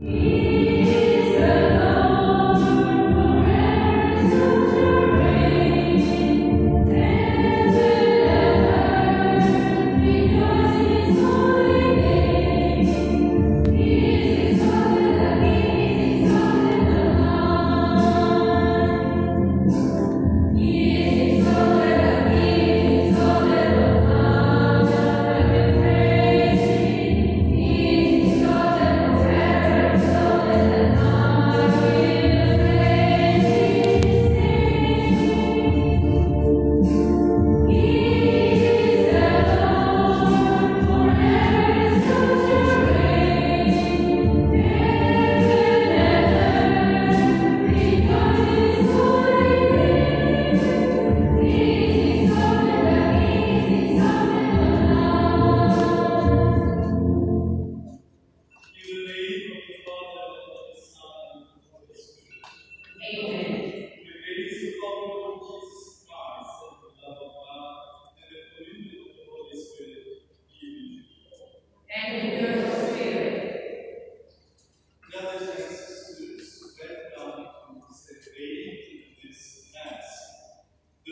Música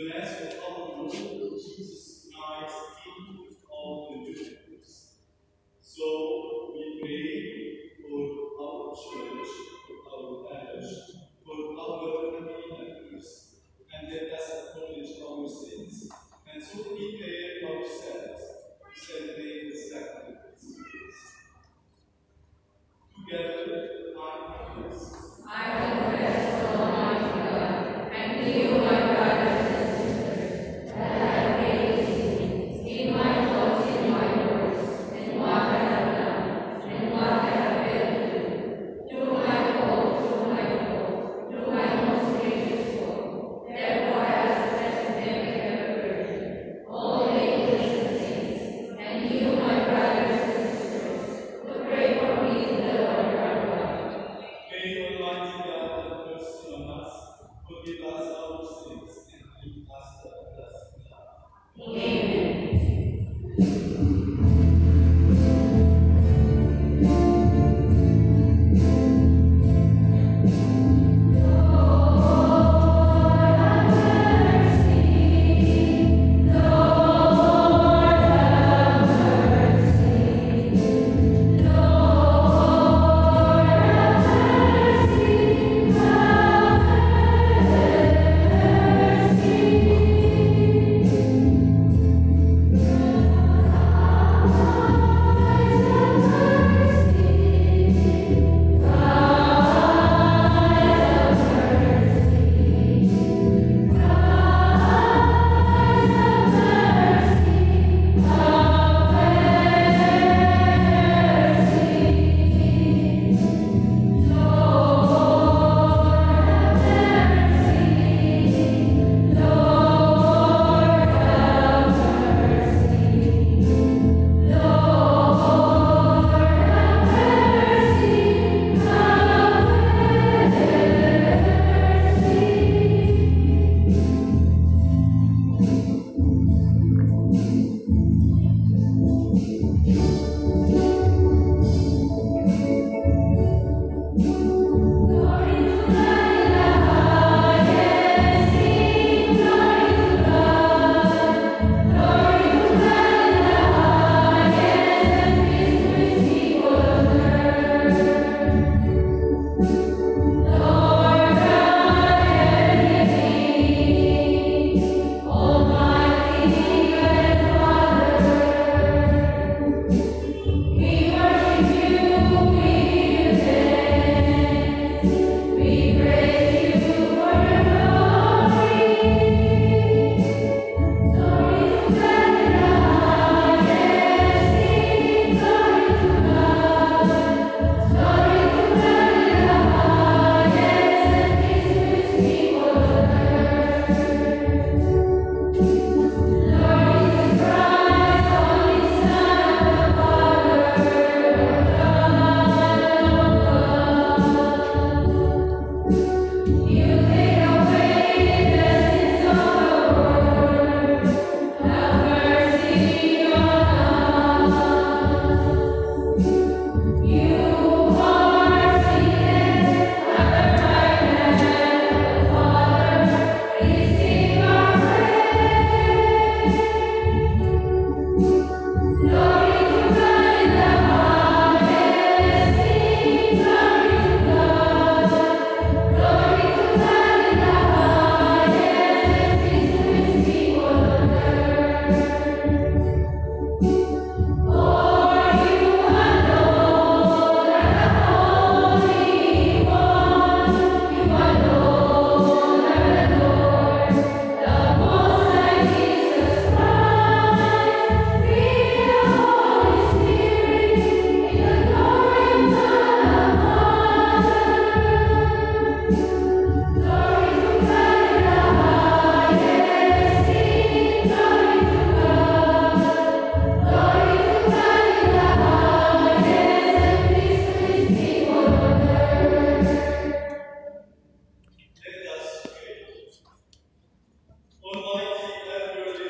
Whereas for our Lord Jesus Christ, King all the universe. So we pray for our church, for our parish, for our family members, and let us acknowledge our sins. And so prepare ourselves to celebrate the sacrifice. Together